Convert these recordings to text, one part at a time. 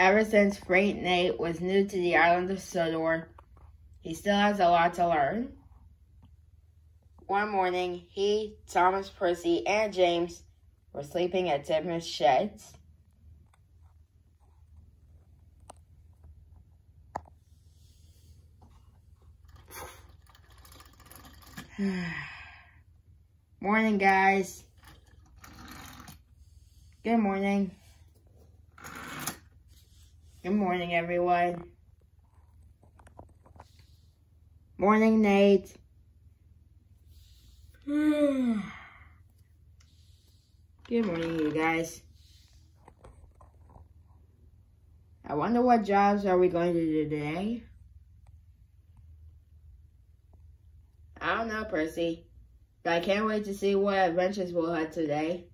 Ever since Freight Nate was new to the island of Sodor, he still has a lot to learn. One morning, he, Thomas Percy, and James were sleeping at Tidmouth sheds. morning, guys. Good morning. Good morning, everyone. Morning, Nate. Good morning, you guys. I wonder what jobs are we going to do today? I don't know, Percy. But I can't wait to see what adventures we'll have today.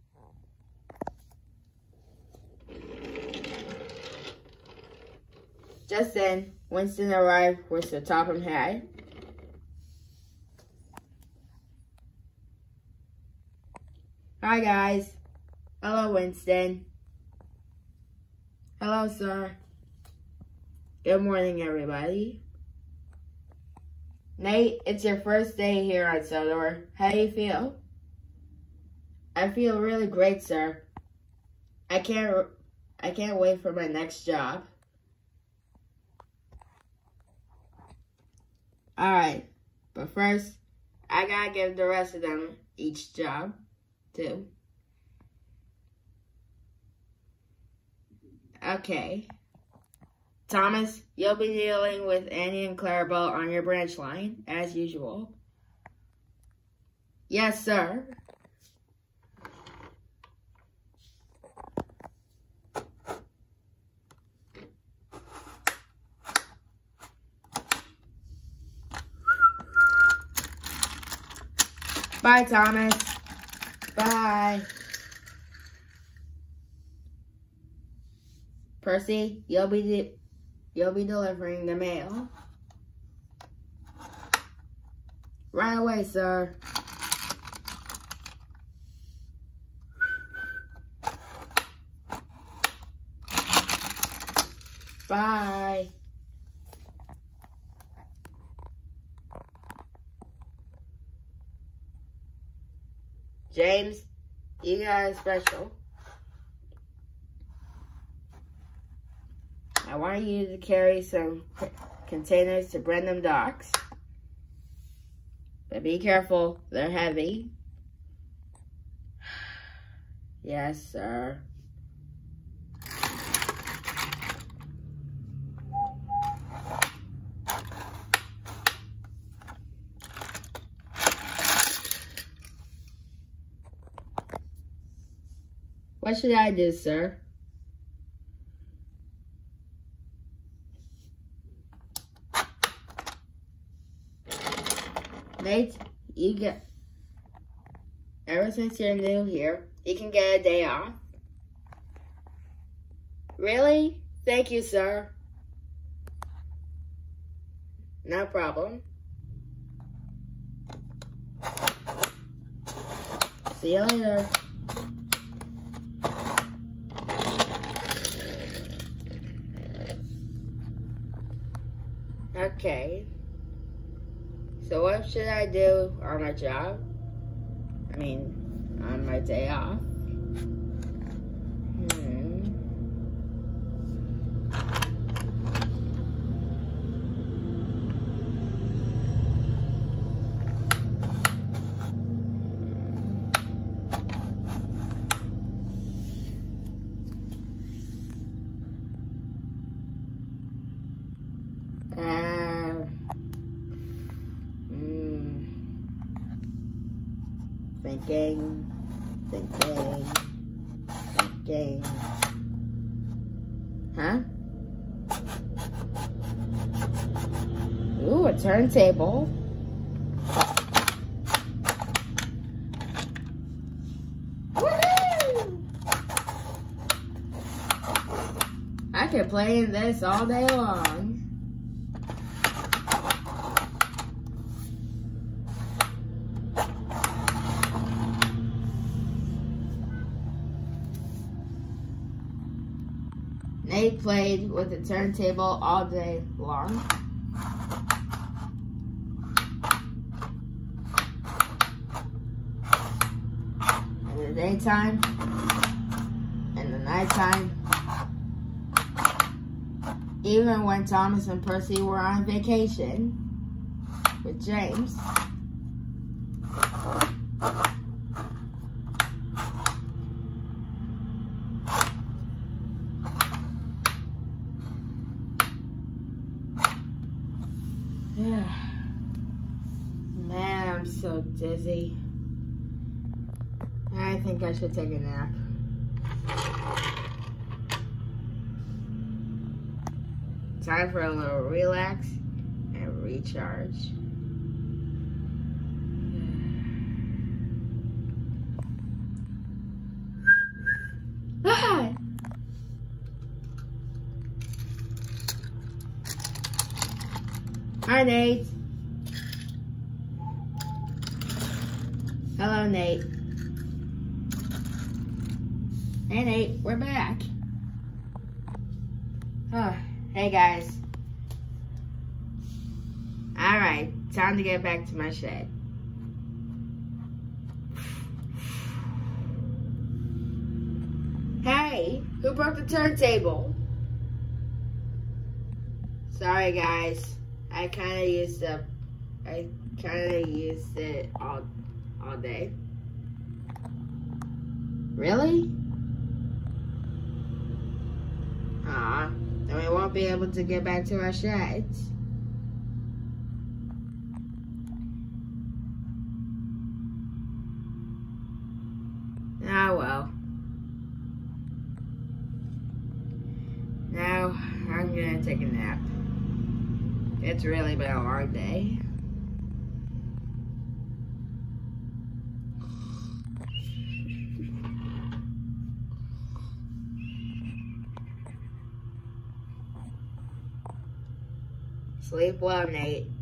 Just then, Winston arrived with Sir Topham Hatt. Hi, guys. Hello, Winston. Hello, sir. Good morning, everybody. Nate, it's your first day here at Sodor. How do you feel? I feel really great, sir. I can't I can't wait for my next job. Alright, but first, I gotta give the rest of them each job, too. Okay. Thomas, you'll be dealing with Annie and Clarabelle on your branch line, as usual. Yes, sir. Bye, Thomas. Bye. Percy, you'll be you'll be delivering the mail. Right away, sir. Bye. James, you a special. I want you to carry some containers to Brendam Docks. But be careful, they're heavy. Yes, sir. What should I do, sir? Nate, you get, ever since you're new here, you can get a day off. Really? Thank you, sir. No problem. See you later. Okay. So what should I do on my job? I mean, on my day off? Thinking, thinking, thinking. Huh? Ooh, a turntable. I could play in this all day long. Nate played with the turntable all day long. In the daytime, in the nighttime, even when Thomas and Percy were on vacation with James. Man, I'm so dizzy. I think I should take a nap. Time for a little relax and recharge. Ah! Hi, Nate. Hello, Nate. Hey, Nate, we're back. Oh, hey, guys. All right, time to get back to my shed. Hey, who broke the turntable? Sorry, guys. I kind of used up. I kind of used it all, all day. Really? Ah, then we won't be able to get back to our sheds. Ah, well. Now, I'm gonna take a nap. It's really been a hard day. Sleep well, Nate.